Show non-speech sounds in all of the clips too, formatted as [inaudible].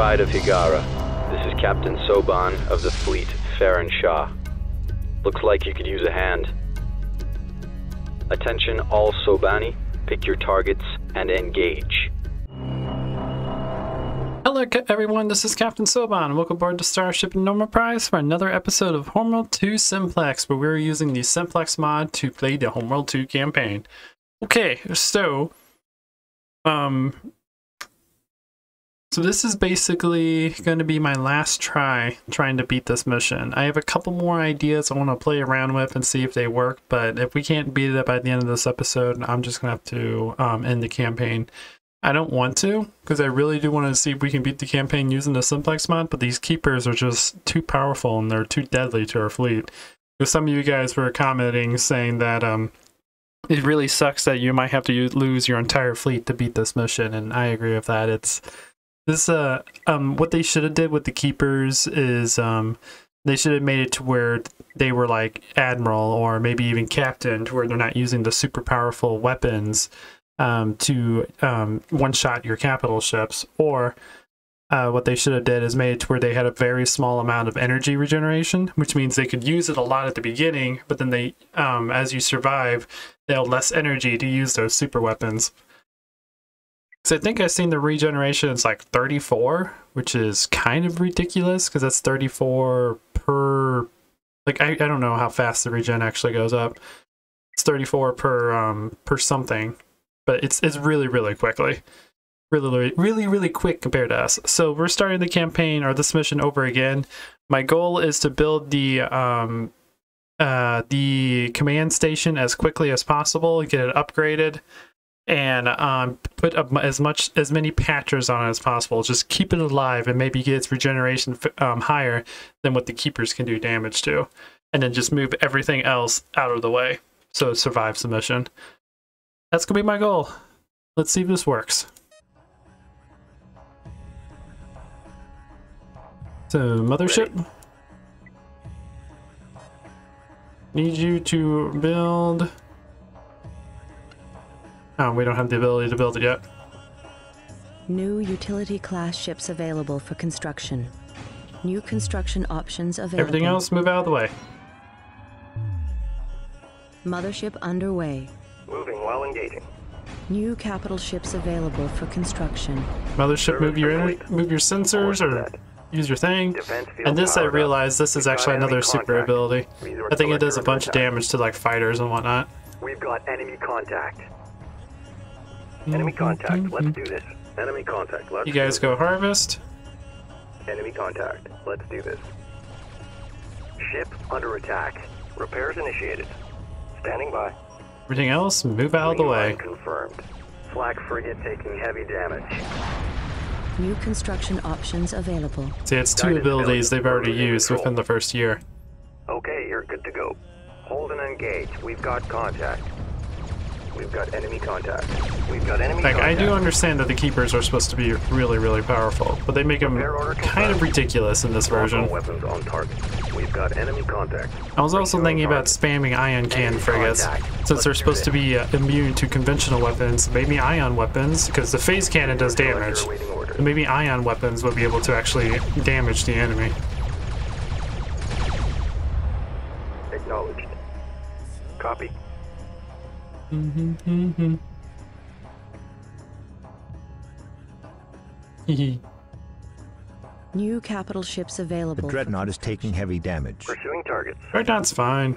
Pride of Hiigara. This is Captain Soban of the fleet, Farron Shaw. Looks like you could use a hand. Attention all Sobani, pick your targets and engage. Hello, everyone. This is Captain Soban. Welcome aboard the Starship Noma Prize for another episode of Homeworld 2 Simplex, where we're using the Simplex mod to play the Homeworld 2 campaign. Okay, so, um, so this is basically going to be my last try trying to beat this mission. I have a couple more ideas I want to play around with and see if they work, but if we can't beat it by the end of this episode, I'm just going to have to um, end the campaign. I don't want to because I really do want to see if we can beat the campaign using the simplex mod, but these keepers are just too powerful and they're too deadly to our fleet. Because some of you guys were commenting saying that um, it really sucks that you might have to use, lose your entire fleet to beat this mission, and I agree with that. It's this uh um what they should have did with the keepers is um they should have made it to where they were like admiral or maybe even captain to where they're not using the super powerful weapons um, to um, one shot your capital ships, or uh, what they should have did is made it to where they had a very small amount of energy regeneration, which means they could use it a lot at the beginning, but then they, um, as you survive, they have less energy to use those super weapons. So I think I've seen the regeneration is like 34, which is kind of ridiculous because that's 34 per. Like I, I don't know how fast the regen actually goes up. It's 34 per um per something but it's it's really really quickly Really, really really really quick compared to us so we're starting the campaign or this mission over again my goal is to build the um uh the command station as quickly as possible get it upgraded and um put up as much as many patchers on it as possible just keep it alive and maybe get its regeneration um, higher than what the keepers can do damage to and then just move everything else out of the way so it survives the mission that's gonna be my goal. Let's see if this works. So, mothership. Ready. Need you to build. Oh, we don't have the ability to build it yet. New utility class ships available for construction. New construction options available. Everything else, move out of the way. Mothership underway. Moving while engaging. New capital ships available for construction. Mothership, move your move your sensors or use your thing. And this I realize this is actually another super ability. I think it does a bunch of damage to like fighters and whatnot. We've got enemy contact. Enemy contact. Let's do this. Enemy contact. Let's You guys go harvest. Enemy contact. Let's do this. Ship under attack. Repairs initiated. Standing by. Everything else, move out of the way. Confirmed. Flak frigate taking heavy damage. New construction options available. See, it's two abilities they've already used within the first year. Okay, you're good to go. Hold and engage. We've got contact. We've got enemy contact. We've got enemy like, contact. I do understand that the keepers are supposed to be really, really powerful, but they make them kind of ridiculous in this version. Weapons on target. We've got enemy contact. I was also thinking about spamming ion cannon frigates, since they're supposed to be uh, immune to conventional weapons. Maybe ion weapons, because the phase cannon does damage. maybe ion weapons would be able to actually damage the enemy. [laughs] New capital ships available. The Dreadnought is taking heavy damage. Pursuing targets. Dreadnought's fine.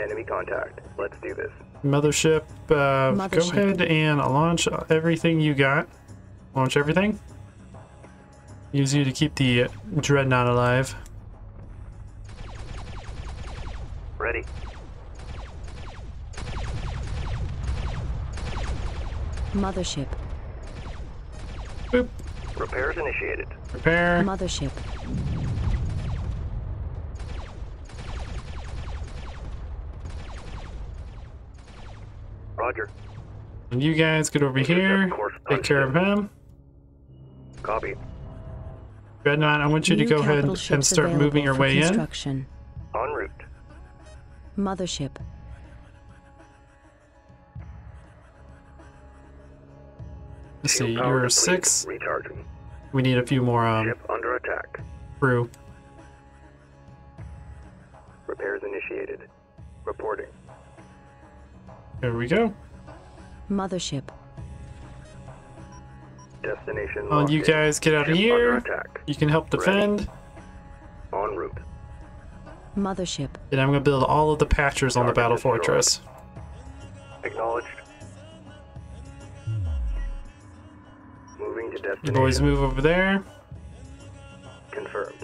Enemy contact. Let's do this. Mothership, uh, Mothership, go ahead and launch everything you got. Launch everything. Use you to keep the Dreadnought alive. Mothership. Boop. Repairs initiated. Repair. Mothership. Roger. And you guys get over here. Take care of him. Copy. Dreadnought, I want you New to go ahead and start moving your way in. En route. Mothership. Let's see, you're six. Recharging. We need a few more um, Ship under attack. crew. Repairs initiated. Reporting. There we go. Mothership. Destination Oh, you guys get out of here. You can help defend. En route. Mothership. And I'm gonna build all of the patchers on the battle destroyed. fortress. Acknowledged. To You destination. boys move over there. Confirmed.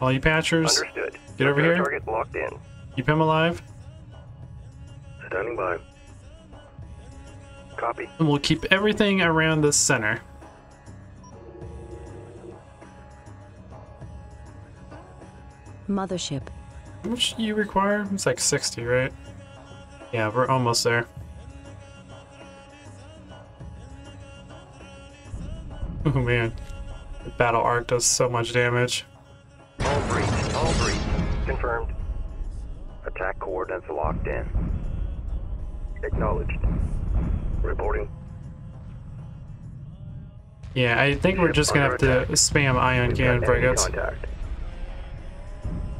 All you patchers, Understood. Get over here. Target locked in. keep him alive. Standing by. Copy. And we'll keep everything around the center. Mothership. How much do you require? It's like 60, right? Yeah, we're almost there. Oh [laughs] man. The battle arc does so much damage. All breach. All breach. Confirmed. Attack coordinates locked in. Acknowledged. Reporting. Yeah, I think we're just gonna have to spam ion cannon frigates. I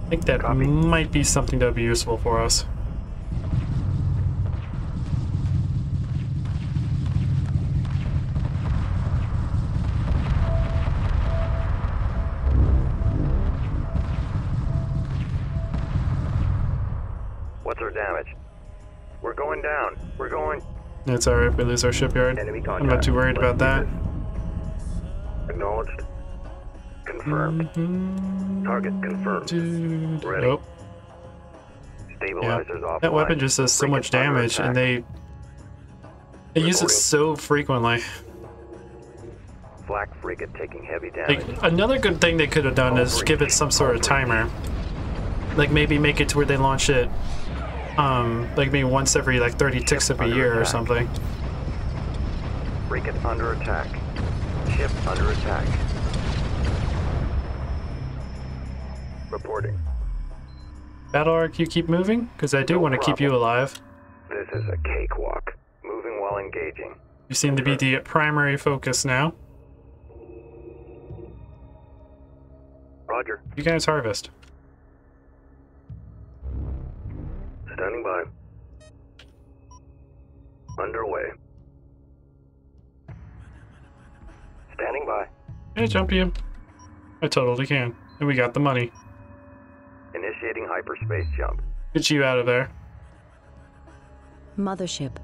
think that might be something that would be useful for us. It's alright if we lose our shipyard. I'm not too worried about that. Acknowledged. Confirmed. Mhm, Target confirmed. Dude. Ready. Nope. Stabilizers offline. That weapon just does so much damage, and attack. they they use it so frequently. Flak frigate taking heavy damage. Like another good thing they could have done is give it some sort of timer. Like maybe make it to where they launch it, um, like maybe once every like 30 ticks of a year or attack. something. Frigate under attack. Ship under attack. Reporting. Battle arc, you keep moving, because I do No want to keep you alive. This is a cakewalk. Moving while engaging. You seem to be the primary focus now. Roger. You guys harvest. Standing by. Underway. Standing by. Hey, jump you. I totally can. And we got the money. Initiating hyperspace jump. Get you out of there. Mothership.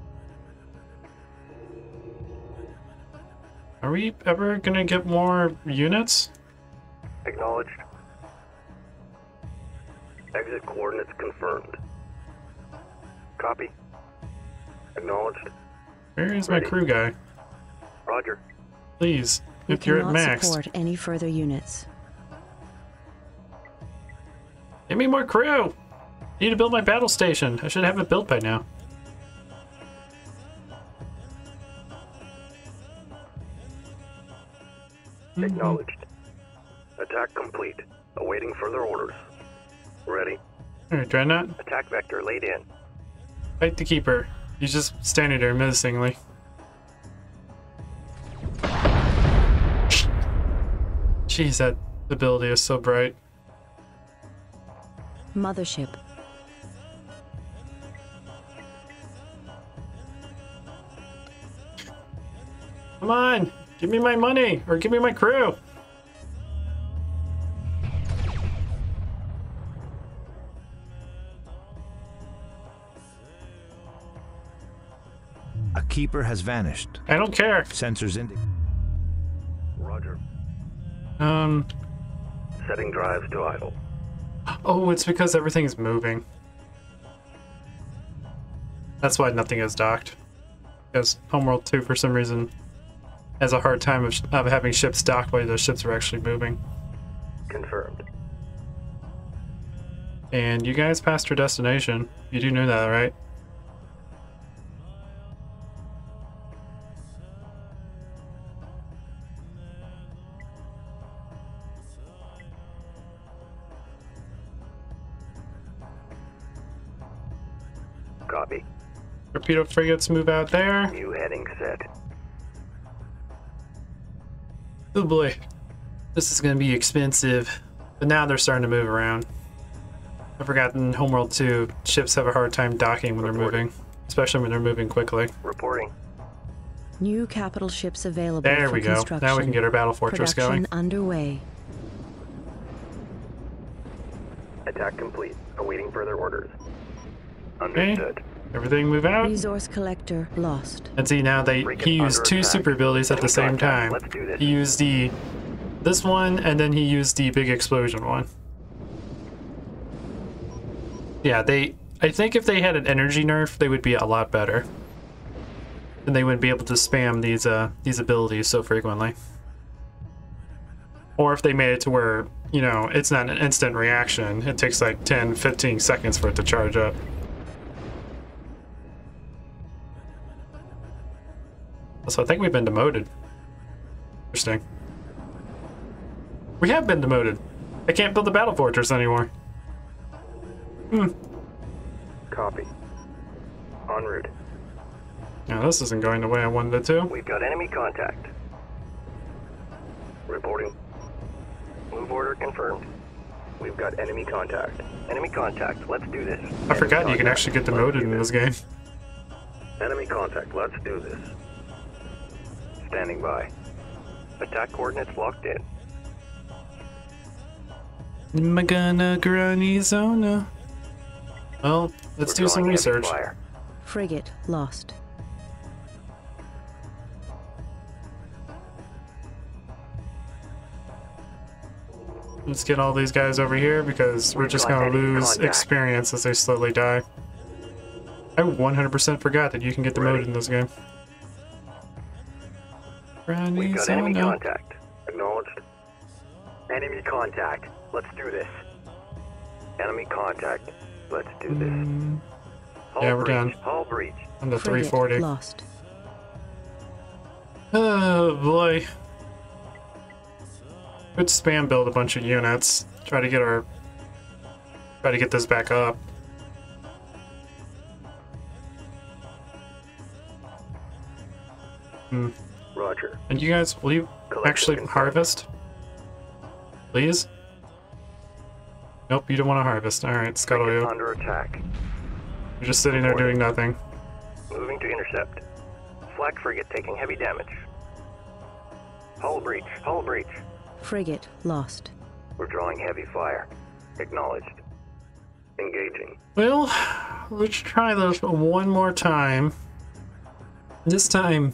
Are we ever gonna get more units? Acknowledged. Exit coordinates confirmed. Copy. Acknowledged. Where is my crew guy? Roger. Please, We if you're at cannot max, support any further units. give me more crew. I Need to build my battle station. I should have it built by now. Hmm. Acknowledged. Attack complete. Awaiting further orders. Ready. All right, Dreadnought, Attack vector laid in. Fight the keeper. He's just standing there menacingly. Jeez, that ability is so bright. Mothership. Come on, give me my money or give me my crew. Keeper has vanished. I don't care. Sensors indicate. Roger. Um, Setting drives to idle. oh, it's because everything's moving. That's why nothing is docked. Because Homeworld 2, for some reason, has a hard time of, sh- of having ships docked while those ships are actually moving. Confirmed. And you guys passed your destination. You do know that, right? Copy. Torpedo frigates move out there. New heading set. Oh boy. This is gonna be expensive. But now they're starting to move around. I forgot in Homeworld 2, ships have a hard time docking when they're moving. Especially when they're moving quickly. Reporting. New capital ships available There for we go. Now we can get our battle fortress Production going. underway. Attack complete. Awaiting further orders. Understood. Everything move out. Resource collector lost. And see now they Freaking he used two attack. super abilities at the same contact. time. Let's do this. He used the this one and then he used the big explosion one. Yeah, they I think if they had an energy nerf, they would be a lot better. And they wouldn't be able to spam these uh these abilities so frequently. Or if they made it to where, you know, it's not an instant reaction. It takes like 10, 15 seconds for it to charge up. So I think we've been demoted. Interesting. We have been demoted. I can't build the battle fortress anymore. Hmm. Copy. En route. Now this isn't going the way I wanted it to. We've got enemy contact. Reporting. Move order confirmed. We've got enemy contact. Enemy contact. Let's do this. I forgot you can actually get demoted in this game. Enemy contact. Let's do this. Standing by. Attack coordinates locked in. Magana Granny Zona. Well, let's We're do some research. Fire. Frigate lost. Let's get all these guys over here because we're just gonna lose contact. experience as they slowly die. I 100% forgot that you can get demoted Ready. in this game. Granny We've got enemy Zona. contact. Acknowledged. Enemy contact. Let's do this. Enemy contact. Let's do this. Mm, Yeah, we're breach. done. Hull breach. I'm the 340. lost. Oh boy. Could spam build a bunch of units. Try to get our try to get this back up. Roger. And you guys, will you actually harvest? Please? Nope, you don't want to harvest. Alright, scuttle Frigate you. under attack. You're just sitting there doing nothing. Moving to intercept. Flak frigate taking heavy damage. Hull breach. Hull breach. Frigate lost. We're drawing heavy fire. Acknowledged. Engaging. Well, let's try this one more time. This time,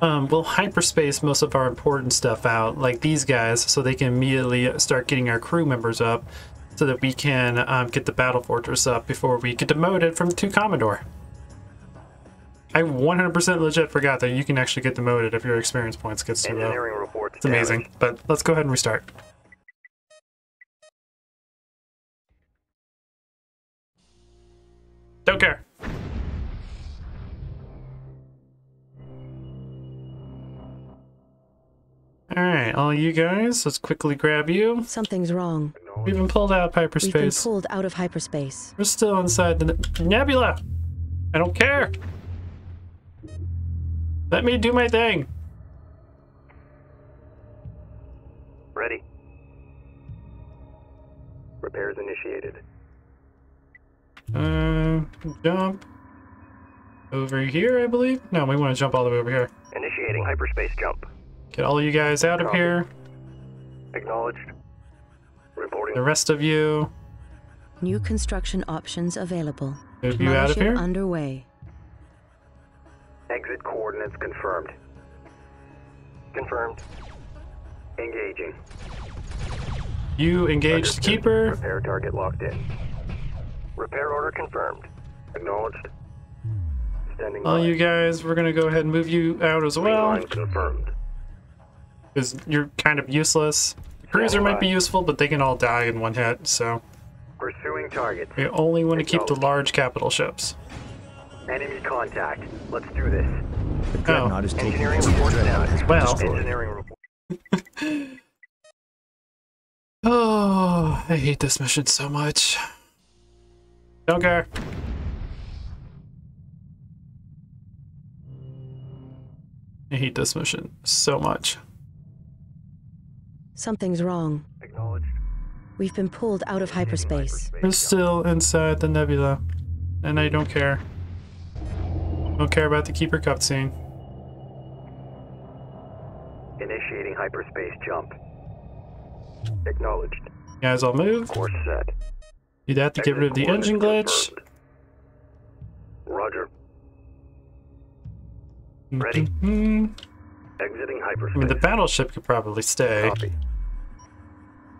um, we'll hyperspace most of our important stuff out, like these guys, so they can immediately start getting our crew members up, so that we can um, get the battle fortress up before we get demoted from to Commodore. I 100% legit forgot that you can actually get demoted if your experience points gets too low. It's amazing, damage. but let's go ahead and restart. Don't care. Alright, all you guys, let's quickly grab you. Something's wrong. We've been pulled out of hyperspace. We've been hyperspace. pulled out of hyperspace. We're still inside the ne- nebula. I don't care. Let me do my thing. Ready. Repairs initiated. Uh, jump over here, I believe. No, we want to jump all the way over here. Initiating hyperspace jump. Get all you guys out of here. Acknowledged. Reporting. The rest of you, New construction options available. move you out of Mothership here. underway. Exit coordinates confirmed. Confirmed. Engaging. You engaged Understood. keeper. Repair target locked in. Repair order confirmed. Acknowledged. Standing All by. you guys, we're gonna go ahead and move you out as Green well, line confirmed. Because you're kind of useless. The cruiser might be useful, but they can all die in one hit. So Pursuing targets. we only want to keep the large capital ships. Enemy contact. Let's do this. The dreadnought is taking Engineering the report dreadnought has Well- Engineering report. [sighs] Oh, I hate this mission so much. Don't care. I hate this mission so much. Something's wrong. Acknowledged. We've been pulled out of hyperspace. We're still inside the nebula, and I don't care. Don't care about the keeper cutscene. Initiating hyperspace jump. Acknowledged. You guys all move. Course set. You'd have to get rid of the engine glitch. confirmed. Roger. Ready. Mhm. Exiting hyperspace. I mean, the battleship could probably stay. Copy.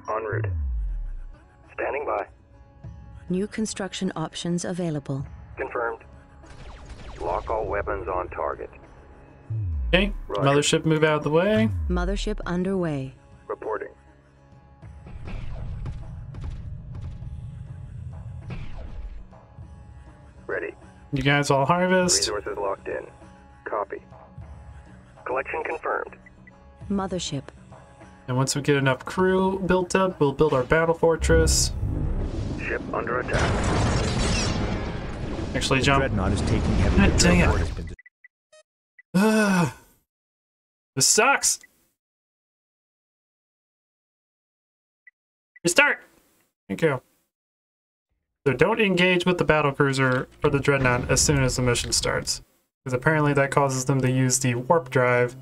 En route. Standing by. New construction options available. Confirmed. Lock all weapons on target. Okay, Roger. mothership move out of the way. Mothership underway. Reporting. Ready. You guys all harvest. Resources locked in. Copy. Collection confirmed. Mothership. And once we get enough crew built up, we'll build our battle fortress. Ship under attack. Actually, jump. Dreadnought is taking heavy God dang it. Dreadnought has been Ugh. [sighs] this sucks. Restart. Thank you. So don't engage with the battle cruiser or the dreadnought as soon as the mission starts, because apparently that causes them to use the warp drive,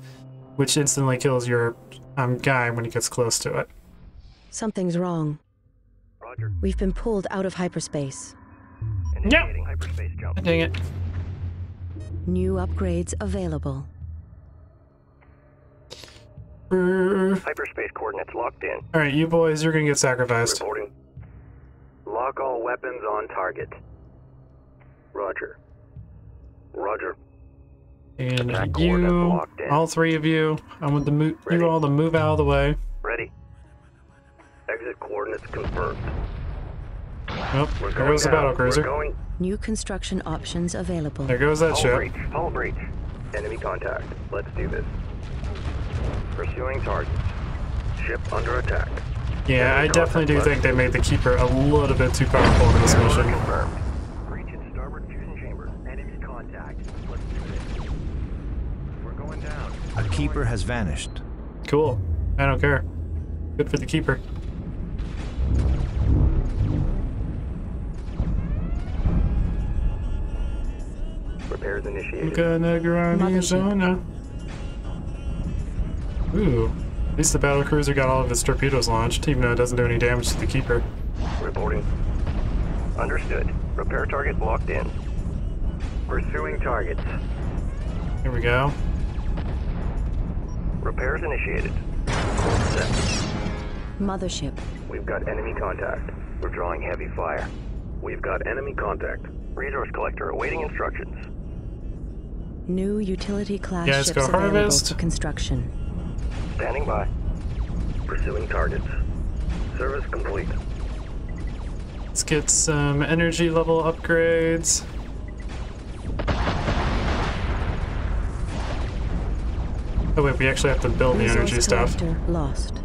which instantly kills your um, guy when he gets close to it. Something's wrong. Roger. We've been pulled out of hyperspace. Initiating hyperspace jump. Dang it. New upgrades available. Hyperspace coordinates locked in. All right, you boys, you're gonna get sacrificed. Reporting. Lock all weapons on target. Roger. Roger. And you, coordinates locked in. all three of you, I want the mo- you all to move out of the way. Ready. Exit coordinates confirmed. Oh, We're there goes the battle cruiser. New construction options available. There goes that Hull ship. breach. Hull breach. Enemy contact. Let's do this. Pursuing targets. Ship under attack. Yeah, I definitely do contact think they made the keeper a little bit too powerful in this mission. confirmed. Breach in starboard fusion chamber. Enemy contact. Let's do this. We're going down. A keeper has vanished. Cool. I don't care. Good for the keeper. Repairs initiated. Gonna grind Mothership. Arizona. Ooh. At least the battle cruiser got all of its torpedoes launched, even though it doesn't do any damage to the keeper. Reporting. Understood. Repair target locked in. Pursuing targets. Here we go. Repairs initiated. Set. Mothership. We've got enemy contact. We're drawing heavy fire. We've got enemy contact. Resource collector awaiting instructions. New utility class Guys, ships available harvest. for construction. Standing by. Pursuing targets. Service complete. Let's get some energy level upgrades. Oh wait, we actually have to build the energy stuff. collector lost.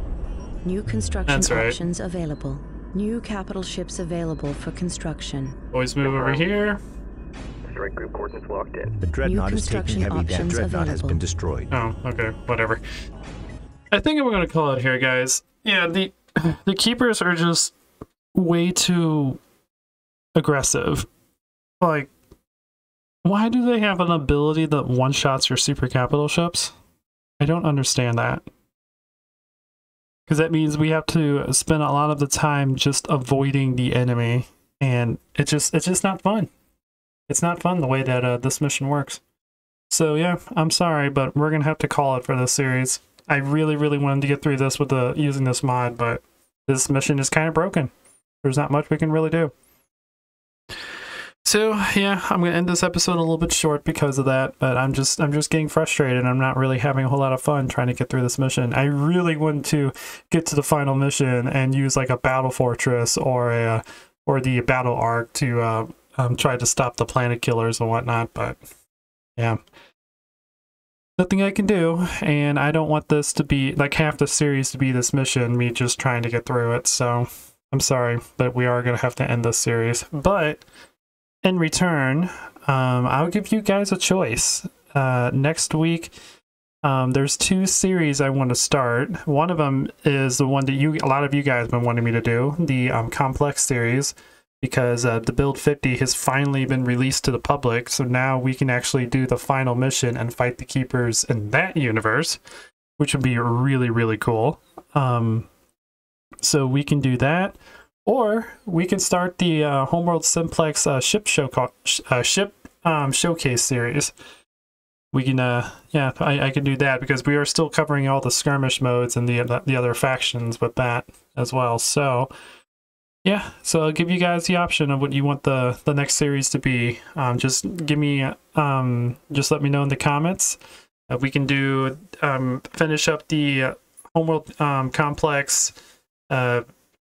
New construction That's right. options available. New capital ships available for construction. Always move over here. Strike group coordinates locked in. The dreadnought is taking construction heavy damage. options Dreadnought has been destroyed. Oh, okay, whatever. I think I'm gonna call it here, guys. Yeah, the [sighs] the keepers are just way too aggressive. Like, why do they have an ability that one shots your super capital ships? I don't understand that. Because that means we have to spend a lot of the time just avoiding the enemy, and it's just it's just not fun. It's not fun the way that uh, this mission works. So yeah, I'm sorry, but we're gonna have to call it for this series. I really, really wanted to get through this with the using this mod, but this mission is kind of broken. There's not much we can really do. So yeah, I'm gonna end this episode a little bit short because of that. But I'm just I'm just getting frustrated. I'm not really having a whole lot of fun trying to get through this mission. I really want to get to the final mission and use like a battle fortress or a or the battle arc to uh, um, try to stop the planet killers and whatnot. But yeah, nothing I can do, and I don't want this to be like half the series to be this mission. Me just trying to get through it. So I'm sorry, but we are gonna have to end this series. But in return, um, I'll give you guys a choice. Uh, next week, Um, there's two series I want to start. One of them is the one that you, a lot of you guys have been wanting me to do, the um, Complex series, because uh, the Build 50 has finally been released to the public. So now we can actually do the final mission and fight the Keepers in that universe, which would be really, really cool. Um, so we can do that. Or we can start the uh, Homeworld Simplex uh, ship show uh, ship um, showcase series. We can uh yeah I, I can do that because we are still covering all the skirmish modes and the the other factions with that as well. So yeah so i'll give you guys the option of what you want the the next series to be. Um just give me um just let me know in the comments. Uh, we can do um finish up the uh, homeworld um complex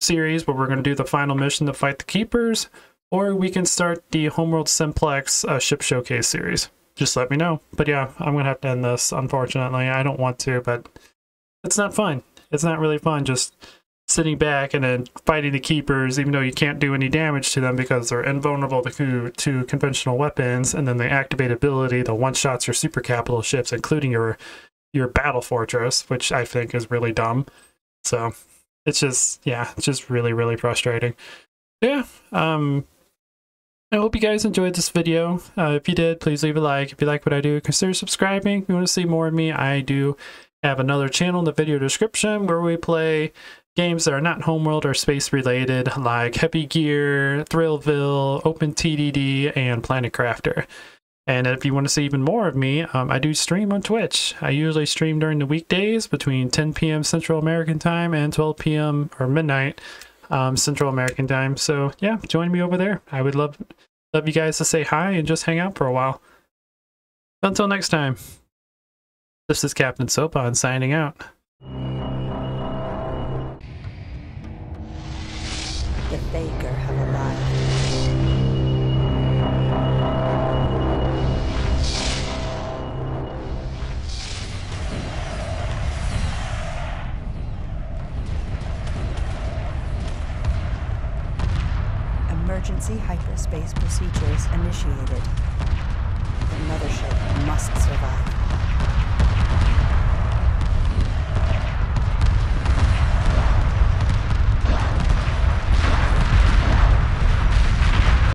series where we're going to do the final mission to fight the keepers or we can start the homeworld simplex uh, ship showcase series just let me know. But yeah, I'm gonna have to end this. Unfortunately, I don't want to, but it's not fun. It's not really fun just sitting back and then fighting the keepers, even though you can't do any damage to them because they're invulnerable to, to conventional weapons. And then the activate ability, the one shots your super capital ships, including your your battle fortress, which I think is really dumb. So it's just yeah, it's just really really frustrating. Yeah. Um I hope you guys enjoyed this video. Uh, if you did, please leave a like. If you like what I do, consider subscribing. If you want to see more of me, I do have another channel in the video description where we play games that are not homeworld or space related like Heavy Gear, Thrillville, OpenTTD, and Planet Crafter. And if you want to see even more of me, um, I do stream on Twitch. I usually stream during the weekdays between 10 p.m. Central American time and 12 p.m. or midnight um, Central American time. So yeah, join me over there. I would love love you guys to say hi and just hang out for a while. Until next time, this is Captain Soban signing out. The Emergency hyperspace procedures initiated. The mothership must survive.